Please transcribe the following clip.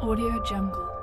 Audio Jungle.